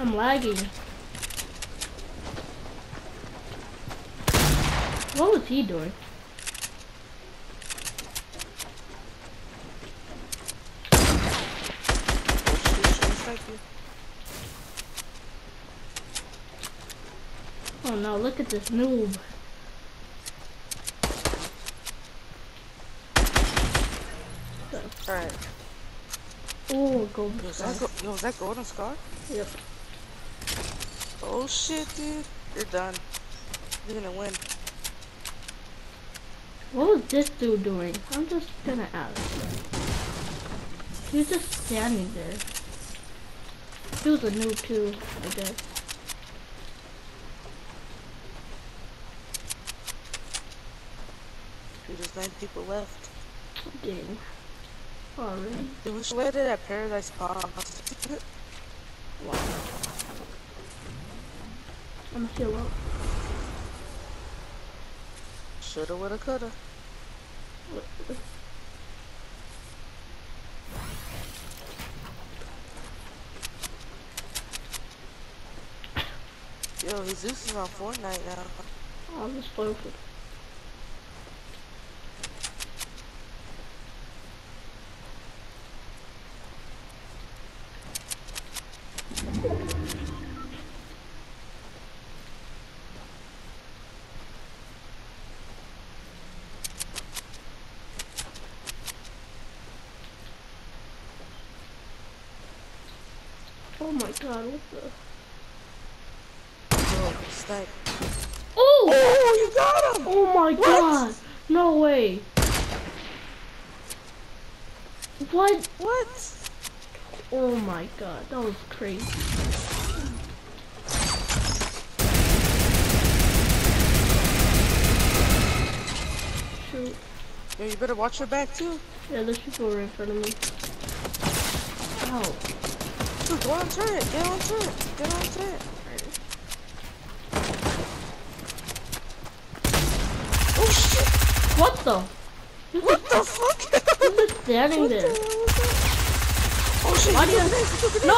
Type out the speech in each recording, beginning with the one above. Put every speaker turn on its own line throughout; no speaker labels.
I'm lagging. What was he doing?
Oh.
Oh no, look at this noob.
Alright.
Oh, gold
Yo, is that, yo, is that golden scar?
Yep.
Oh shit, dude. You're done. You're gonna win.
What was this dude doing? I'm just gonna ask. He was just standing there. He was a noob too, I guess.
Dude, there's nine people left.
Dang. Already.
Dude, we should let it at Paradise Palm.
Wow. I'm heal up.
Shoulda, woulda, coulda. Yo, Jesus is on Fortnite now.
I'm just spoil Oh my god, what the?
Oh, Yo, snipe.
Oh!
Oh, you got him!
Oh my
What?
god! No way! What?
What?
Oh my god, that was crazy. Shoot.
Yo, you better watch your back too.
Yeah, there's people right in front of me. Ow.
Go on turret. Get on turret. Get on turret. Oh shit!
What the?
What the fuck?
who's just standing there?
the hell was that? Oh shit!
Why do you-
took took grenades.
No!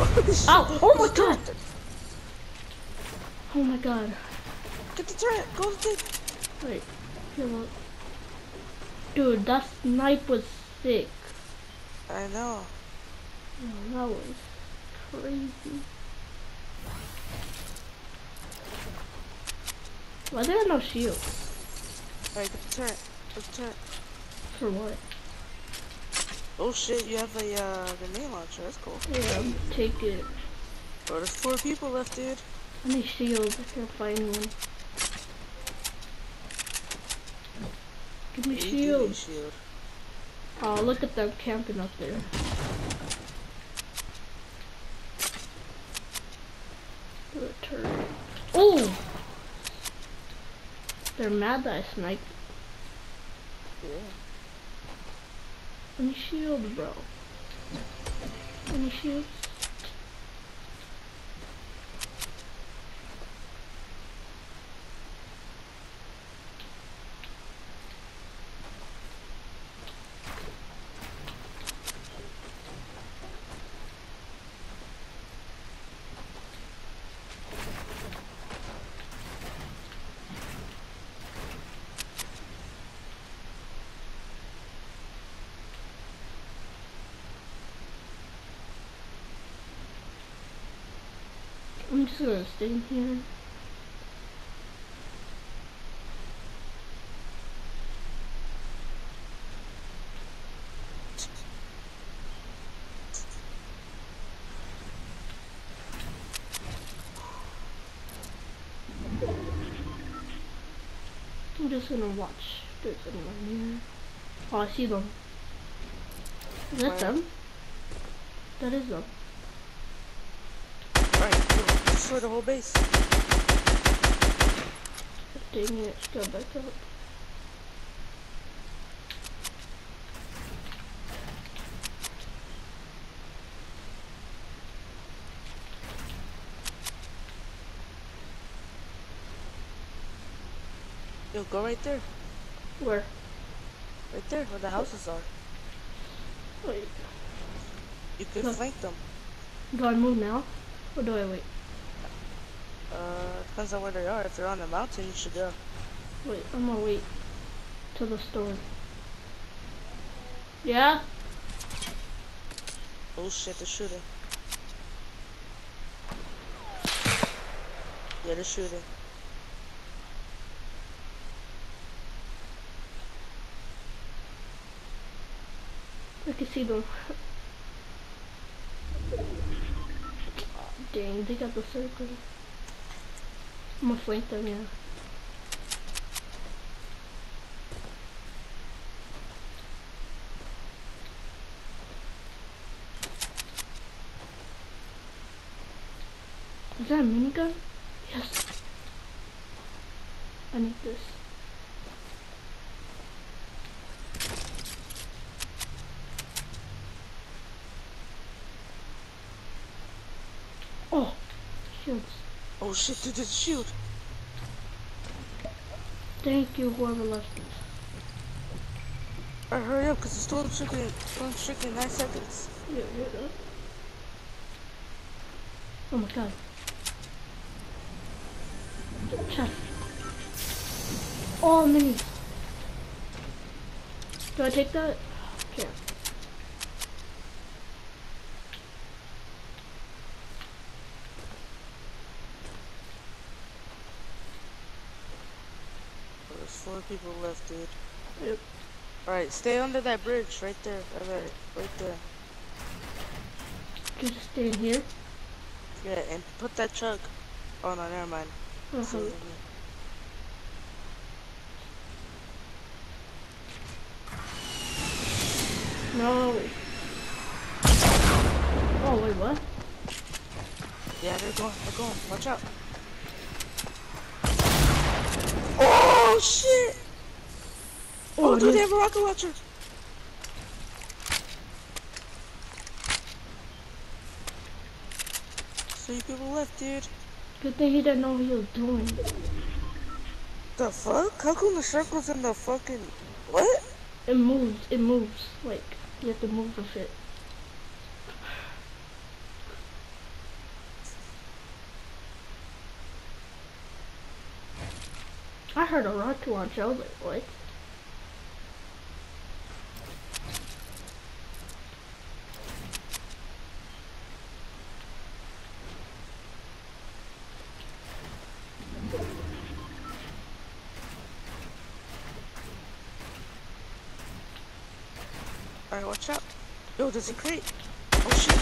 Oh.
Ow! Oh my god! Oh my god.
Get the turret. Oh go to the.
Wait. Dude, that snipe was sick.
I know.
Oh, that was crazy. Why there are no shields?
Alright, get the turret. Get the turret.
For what?
Oh shit! You have a uh, grenade launcher. That's cool.
Yeah, take it.
Bro, there's four people left, dude.
I need shields. I can't find one. Give me shields.
Shield.
Oh, look at them camping up there. The turret. Oh! They're mad that I sniped.
Yeah.
Any shield, bro? Any shields? I'm just gonna stay in here. I'm just gonna watch. There's anyone here. Oh, I see them. Is that them? That is them.
Alright, yo, destroy the whole base.
Dang it, go back up.
Yo, go right there.
Where?
Right there, where the houses are.
Wait.
You could flank them.
Do I move now? Or do I wait?
Uh, depends on where they are. If they're on the mountain, you should go.
Wait, I'm gonna wait till the storm. Yeah?
Oh shit, they're shooting. Yeah, they're shooting.
I can see them. Dang, they got the circle. Gonna flank them. Is that a minigun? Yes. I need this. Oh, shields.
Oh shit, dude, there's a shield.
Thank you, whoever left this.
Alright, hurry up, because the storm's stricken, storm's stricken in 9 seconds.
Yeah, yeah, yeah. Oh my god. Chest. Oh, minis. Do I take that? Can't.
There's four people left, dude.
Yep.
Alright, stay under that bridge, right there. Alright, right there.
Just stay in here.
Yeah, and put that chug. Oh no, never mind.
Uh-huh.
So-
No. Oh, wait, what?
Yeah, they're going, they're going. Watch out. Oh shit! Oh, oh dude,
nice.
they have a rocket launcher. So Three people left, dude.
Good thing he didn't know what he was doing.
The fuck? How come the circle's in the fucking what?
It moves. It moves. Like, you have to move with it. I heard a launcher. I was like, what?
Alright, watch out. Yo, there's a crate. Oh shit.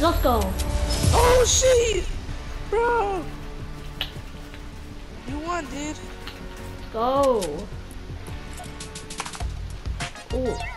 Let's go.
Oh shit! Bro! You won, dude.
Go. Oh.